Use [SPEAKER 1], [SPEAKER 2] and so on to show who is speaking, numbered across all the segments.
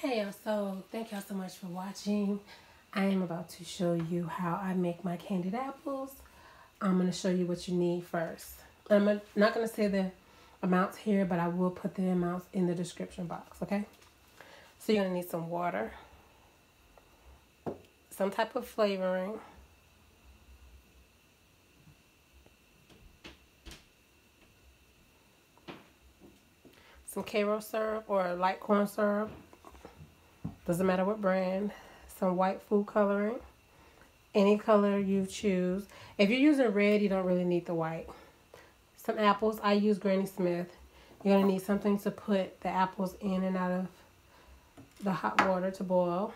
[SPEAKER 1] Hey y'all, so thank y'all so much for watching. I am about to show you how I make my candied apples. I'm going to show you what you need first. I'm not going to say the amounts here, but I will put the amounts in the description box, okay? So you're going to need some water, some type of flavoring, some Karo syrup or light corn syrup, doesn't matter what brand, some white food coloring, any color you choose. If you're using red, you don't really need the white. Some apples, I use Granny Smith. You're going to need something to put the apples in and out of the hot water to boil.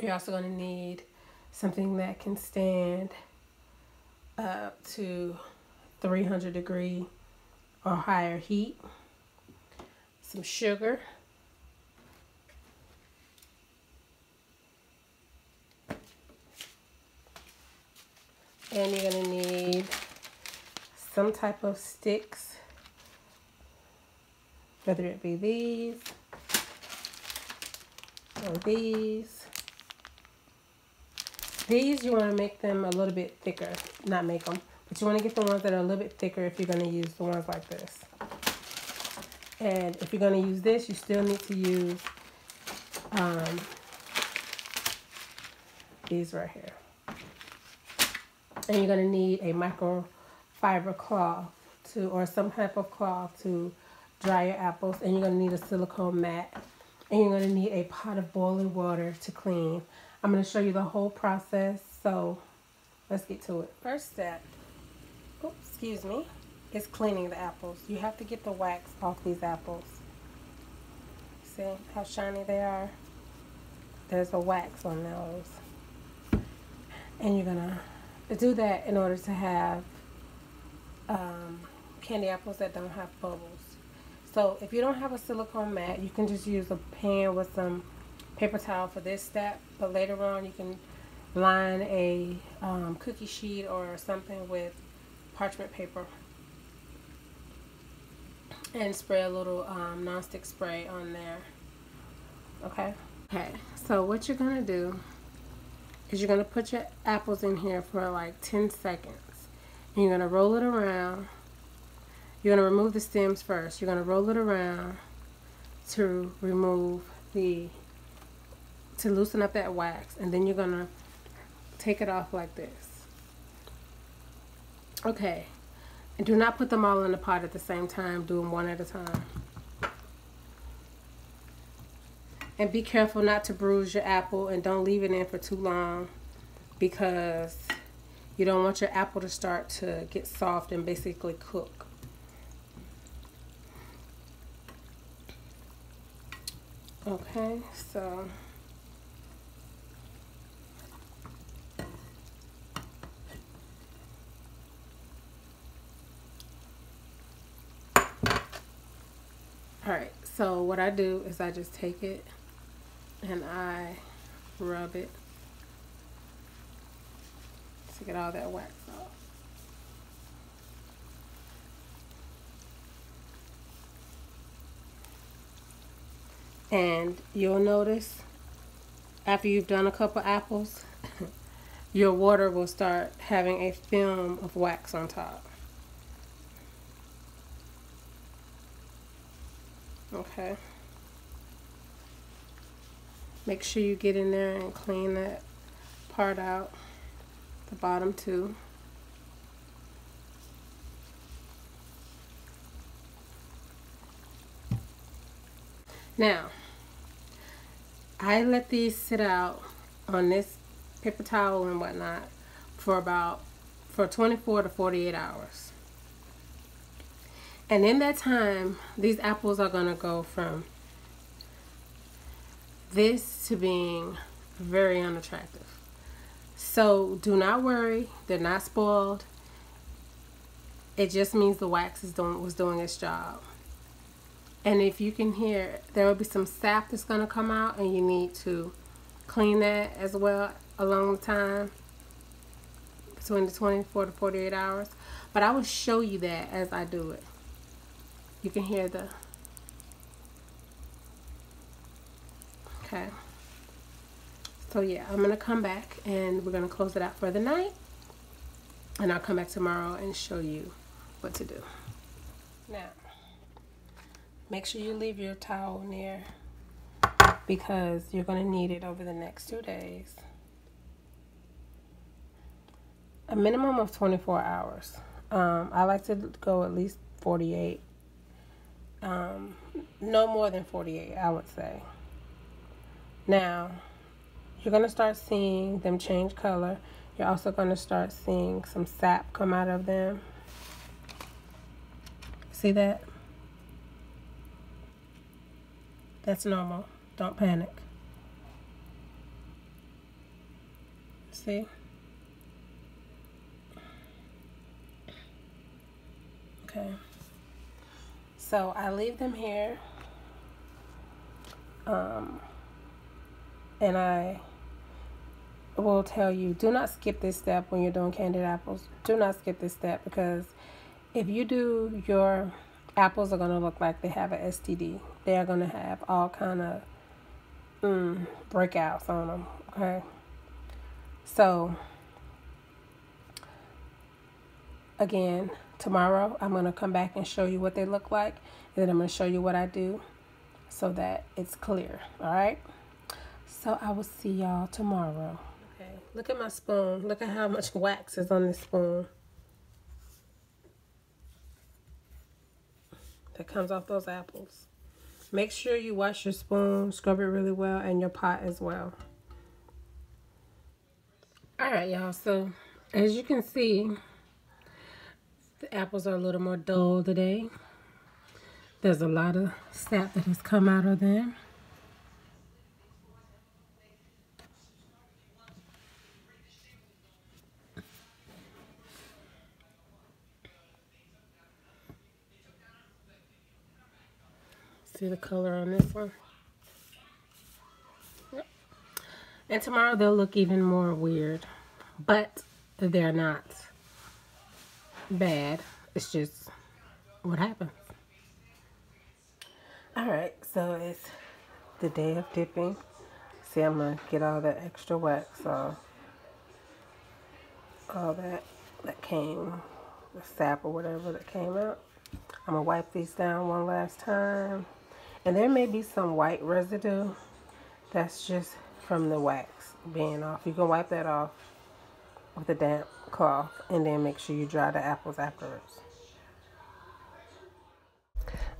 [SPEAKER 1] You're also going to need something that can stand up to 300 degree or higher heat. Some sugar. And you're going to need some type of sticks, whether it be these or these. These, you want to make them a little bit thicker. Not make them, but you want to get the ones that are a little bit thicker if you're going to use the ones like this. And if you're going to use this, you still need to use um, these right here. And you're going to need a microfiber cloth to, or some type of cloth to dry your apples. And you're going to need a silicone mat. And you're going to need a pot of boiling water to clean. I'm going to show you the whole process. So let's get to it. First step, oops, excuse me, is cleaning the apples. You have to get the wax off these apples. See how shiny they are? There's a wax on those. And you're going to to do that in order to have um, candy apples that don't have bubbles. So if you don't have a silicone mat, you can just use a pan with some paper towel for this step. But later on, you can line a um, cookie sheet or something with parchment paper and spray a little um, nonstick spray on there. Okay. Okay. So what you're gonna do you're going to put your apples in here for like 10 seconds. And you're going to roll it around. You're going to remove the stems first. You're going to roll it around to remove the, to loosen up that wax. And then you're going to take it off like this. Okay. And do not put them all in the pot at the same time. Do them one at a time. And be careful not to bruise your apple and don't leave it in for too long because you don't want your apple to start to get soft and basically cook. Okay, so all right so what I do is I just take it and I rub it to get all that wax off. And you'll notice after you've done a couple apples, your water will start having a film of wax on top. Okay. Make sure you get in there and clean that part out, the bottom too. Now, I let these sit out on this paper towel and whatnot for about for 24 to 48 hours. And in that time, these apples are going to go from this to being very unattractive. So do not worry, they're not spoiled. It just means the wax is doing was doing its job. And if you can hear, there will be some sap that's going to come out and you need to clean that as well along the time between the 24 to 48 hours. But I will show you that as I do it. You can hear the Okay. So yeah, I'm gonna come back and we're gonna close it out for the night. And I'll come back tomorrow and show you what to do. Now, make sure you leave your towel near because you're gonna need it over the next two days. A minimum of 24 hours. Um, I like to go at least 48. Um, no more than 48, I would say. Now, you're going to start seeing them change color. You're also going to start seeing some sap come out of them. See that? That's normal. Don't panic. See? Okay. So I leave them here. Um, and I will tell you do not skip this step when you're doing candied apples. Do not skip this step because if you do, your apples are going to look like they have an STD. They are going to have all kind of mm, breakouts on them. Okay. So, again, tomorrow I'm going to come back and show you what they look like. And then I'm going to show you what I do so that it's clear. All right. So I will see y'all tomorrow. Okay. Look at my spoon. Look at how much wax is on this spoon. That comes off those apples. Make sure you wash your spoon, scrub it really well, and your pot as well. Alright, y'all. So, as you can see, the apples are a little more dull today. There's a lot of sap that has come out of them. See the color on this one? And tomorrow they'll look even more weird. But they're not bad. It's just what happens. Alright, so it's the day of dipping. See, I'm going to get all that extra wax off. All that that came, the sap or whatever that came out. I'm going to wipe these down one last time. And there may be some white residue that's just from the wax being off. You can wipe that off with a damp cloth and then make sure you dry the apples afterwards.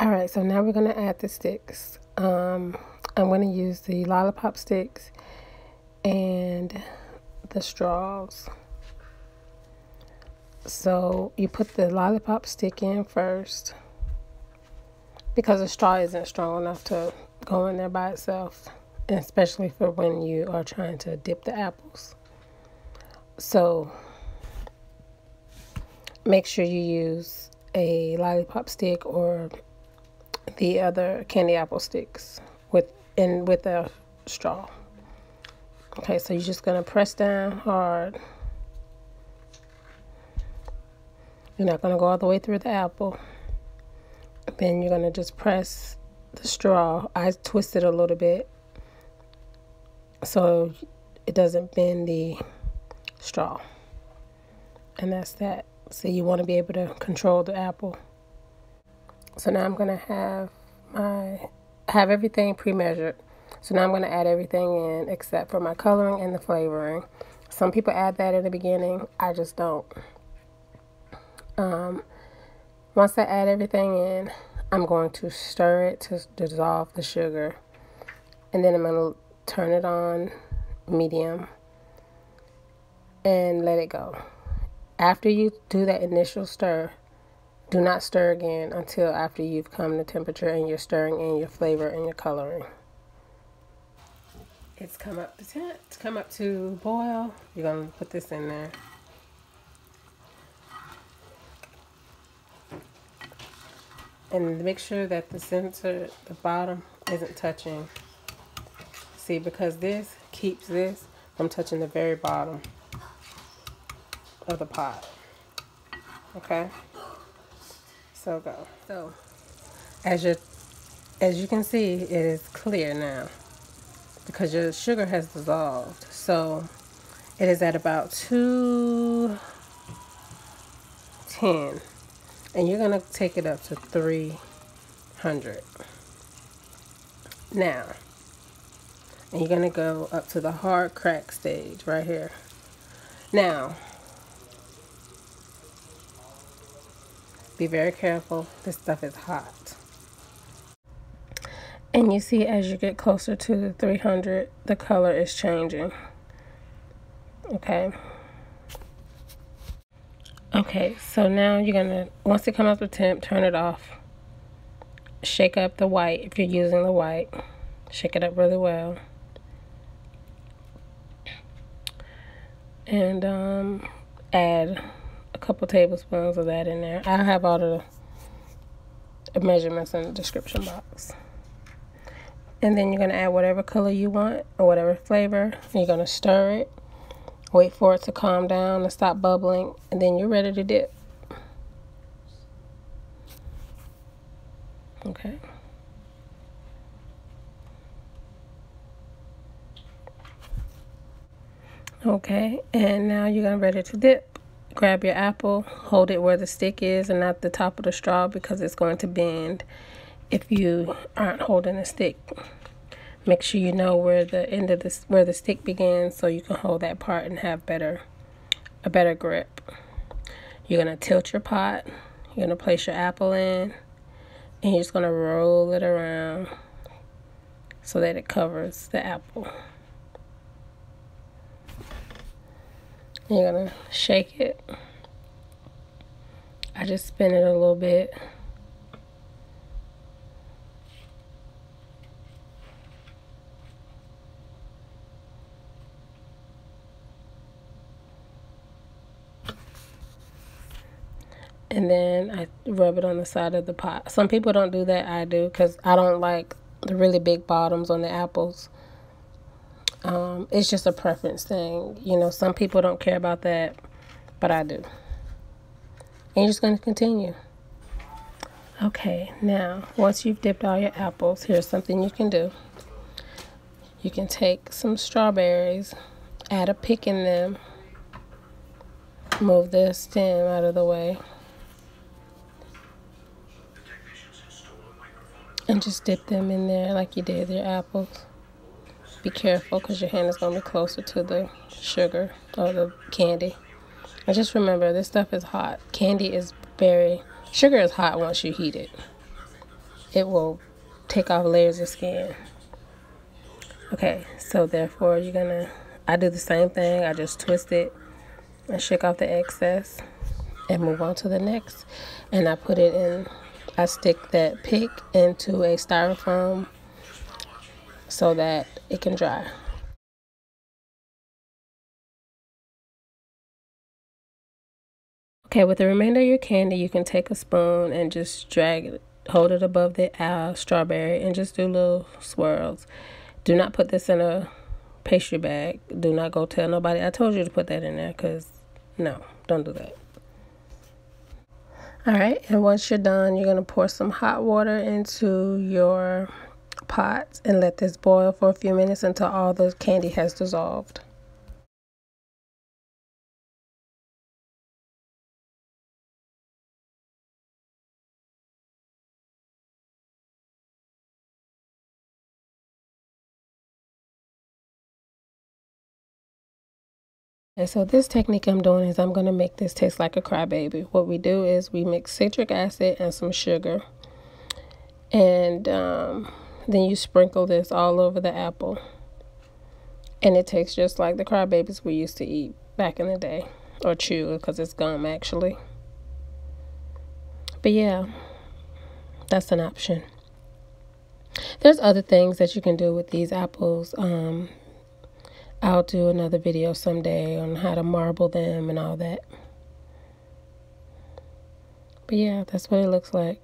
[SPEAKER 1] Alright, so now we're going to add the sticks. Um, I'm to use the lollipop sticks and the straws. So you put the lollipop stick in first because the straw isn't strong enough to go in there by itself, especially for when you are trying to dip the apples. So make sure you use a lollipop stick or the other candy apple sticks with and with a straw. Okay, so you're just gonna press down hard. You're not gonna go all the way through the apple then you're going to just press the straw. I twist it a little bit so it doesn't bend the straw. And that's that. So you want to be able to control the apple. So now I'm going to have my have everything pre-measured. So now I'm going to add everything in except for my coloring and the flavoring. Some people add that in the beginning. I just don't. Um, once I add everything in, I'm going to stir it to dissolve the sugar. And then I'm going to turn it on medium and let it go. After you do that initial stir, do not stir again until after you've come to temperature and you're stirring in your flavor and your coloring. It's come up to temp, it's come up to boil. You're going to put this in there. And make sure that the center, the bottom isn't touching. See, because this keeps this from touching the very bottom of the pot. Okay? So go. So, as you, as you can see, it is clear now. because your sugar has dissolved. So it is at about 210 and you're going to take it up to 300. Now, and you're going to go up to the hard crack stage right here. Now, be very careful. This stuff is hot. And you see as you get closer to the 300, the color is changing. Okay. Okay, so now you're gonna, once it comes up to temp, turn it off. Shake up the white if you're using the white. Shake it up really well. And um, add a couple tablespoons of that in there. I have all the measurements in the description box. And then you're to add whatever color you want or whatever flavor. You're to stir it Wait for it to calm down and stop bubbling, and then you're ready to dip. Okay. Okay, and now you're gonna ready to dip. Grab your apple, hold it where the stick is and not the top of the straw because it's going to bend if you aren't holding the stick. Make sure you know where the end of this where the stick begins so you can hold that part and have better a better grip. You're gonna tilt your pot, you're gonna place your apple in, and you're just gonna roll it around so that it covers the apple. You're gonna shake it. I just spin it a little bit. And then I rub it on the side of the pot. Some people don't do that. I do because I don't like the really big bottoms on the apples. Um, it's just a preference thing. You know, some people don't care about that, but I do. And you're just going to continue. Okay, now once you've dipped all your apples, here's something you can do. You can take some strawberries, add a pick in them, move the stem out of the way. And just dip them in there like you did your apples. Be careful because your hand is going to be closer to the sugar or the candy. And just remember, this stuff is hot. Candy is very, sugar is hot once you heat it. It will take off layers of skin. Okay, so therefore you're going to, I do the same thing. I just twist it and shake off the excess and move on to the next. And I put it in I stick that pick into a styrofoam so that it can dry. Okay, with the remainder of your candy, you can take a spoon and just drag it, hold it above the uh, strawberry, and just do little swirls. Do not put this in a pastry bag. Do not go tell nobody. I told you to put that in there because no, don't do that. All right, and once you're done, you're going to pour some hot water into your pot and let this boil for a few minutes until all the candy has dissolved. And so this technique I'm doing is I'm going to make this taste like a crybaby. What we do is we mix citric acid and some sugar. And um, then you sprinkle this all over the apple. And it tastes just like the crybabies we used to eat back in the day. Or chew because it's gum actually. But yeah, that's an option. There's other things that you can do with these apples. Um, I'll do another video someday on how to marble them and all that. But yeah, that's what it looks like.